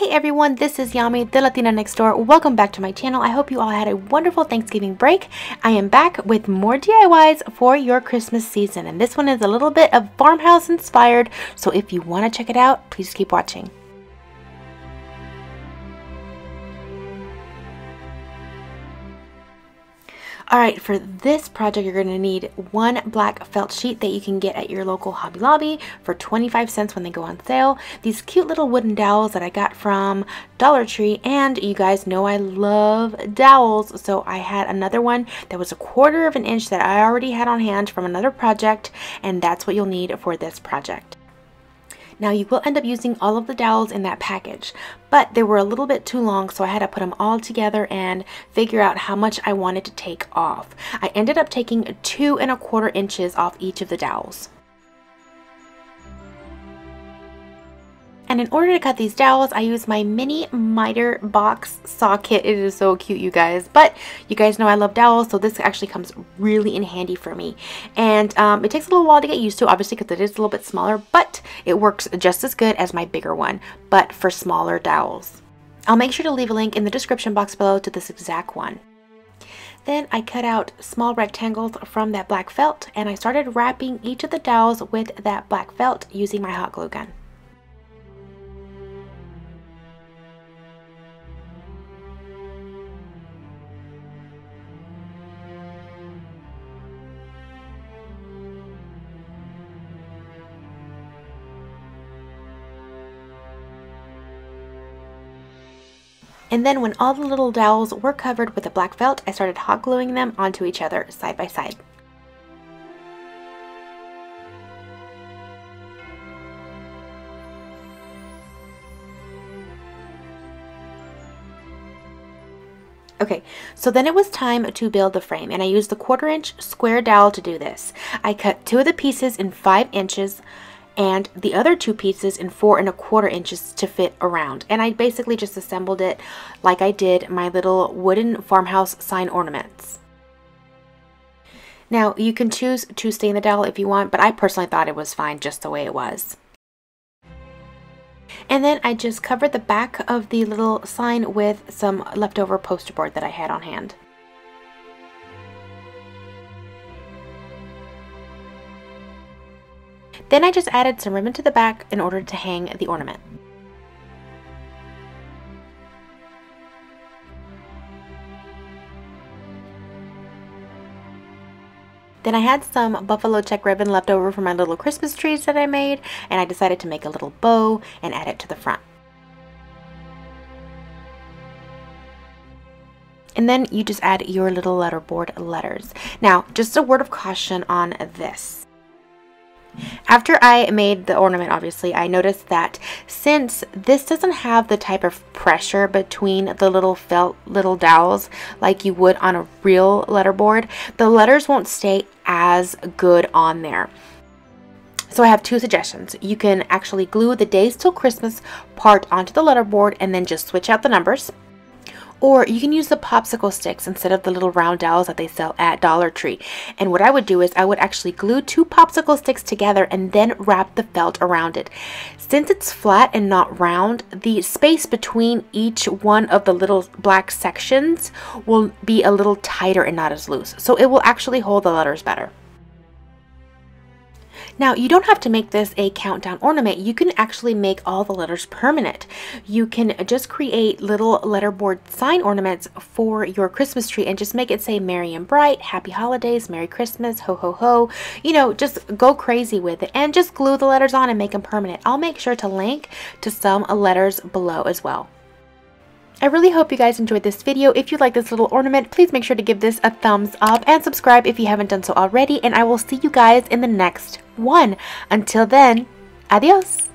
Hey everyone, this is Yami, the Latina next door. Welcome back to my channel. I hope you all had a wonderful Thanksgiving break. I am back with more DIYs for your Christmas season, and this one is a little bit of farmhouse inspired, so if you want to check it out, please keep watching. Alright, for this project you're going to need one black felt sheet that you can get at your local Hobby Lobby for 25 cents when they go on sale. These cute little wooden dowels that I got from Dollar Tree and you guys know I love dowels so I had another one that was a quarter of an inch that I already had on hand from another project and that's what you'll need for this project. Now you will end up using all of the dowels in that package, but they were a little bit too long so I had to put them all together and figure out how much I wanted to take off. I ended up taking two and a quarter inches off each of the dowels. And in order to cut these dowels, I use my mini miter box saw kit. It is so cute, you guys. But you guys know I love dowels, so this actually comes really in handy for me. And um, it takes a little while to get used to, obviously, because it is a little bit smaller, but it works just as good as my bigger one, but for smaller dowels. I'll make sure to leave a link in the description box below to this exact one. Then I cut out small rectangles from that black felt and I started wrapping each of the dowels with that black felt using my hot glue gun. And then when all the little dowels were covered with the black felt, I started hot gluing them onto each other side by side. Okay, so then it was time to build the frame and I used the quarter inch square dowel to do this. I cut two of the pieces in five inches and the other two pieces in four and a quarter inches to fit around. And I basically just assembled it like I did my little wooden farmhouse sign ornaments. Now, you can choose to stain the dowel if you want, but I personally thought it was fine just the way it was. And then I just covered the back of the little sign with some leftover poster board that I had on hand. Then I just added some ribbon to the back in order to hang the ornament. Then I had some buffalo check ribbon left over from my little Christmas trees that I made and I decided to make a little bow and add it to the front. And then you just add your little letterboard letters. Now, just a word of caution on this. After I made the ornament, obviously, I noticed that since this doesn't have the type of pressure between the little felt little dowels like you would on a real letterboard, the letters won't stay as good on there. So I have two suggestions. You can actually glue the days till Christmas part onto the letterboard and then just switch out the numbers. Or you can use the popsicle sticks instead of the little round dowels that they sell at Dollar Tree. And what I would do is I would actually glue two popsicle sticks together and then wrap the felt around it. Since it's flat and not round, the space between each one of the little black sections will be a little tighter and not as loose. So it will actually hold the letters better. Now, you don't have to make this a countdown ornament. You can actually make all the letters permanent. You can just create little letterboard sign ornaments for your Christmas tree and just make it say Merry and Bright, Happy Holidays, Merry Christmas, Ho Ho Ho. You know, just go crazy with it and just glue the letters on and make them permanent. I'll make sure to link to some letters below as well. I really hope you guys enjoyed this video. If you like this little ornament, please make sure to give this a thumbs up and subscribe if you haven't done so already. And I will see you guys in the next one. Until then, adios.